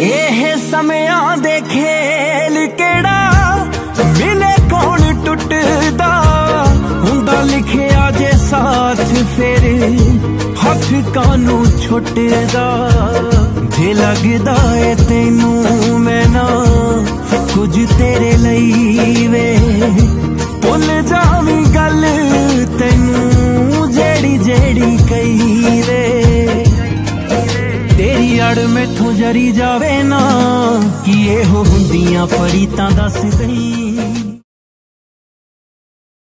ਇਹ ਸਮਿਆਂ ਦੇ ਖੇਲ ਕਿਹੜਾ? ਮਿਲੇ ਕੌਣ ਟੁੱਟਦਾ? ਹੁੰਦਾ ਲਿਖਿਆ ਜੇ ਸਾਥ ਫਿਰ ਹੱਥ ਕਾਨੂੰ ਛੁੱਟਦਾ? ਜੇ ਲੱਗਦਾ ਏ ਤੈਨੂੰ ਮੈਂ ਨਾ, ਕੁਝ ਤੇਰੇ ਲਈ ਵੇ। ਭੁੱਲ ਜਾਵੀਂ ਗੱਲ ਤੈਨੂੰ, ਜਿਹੜੀ ਜਿਹੜੀ ਕਹੀ ਵੇ। ਤੇਰੀ ਅੜ ਮੈਥੋਂ ਜਰੀ ਜਾਵੇ ਨਾ ਕੀ ਇਹੋ ਹੁੰਦੀਆਂ ਪੜੀ ਤਾਂ ਦੱਸ ਗਈ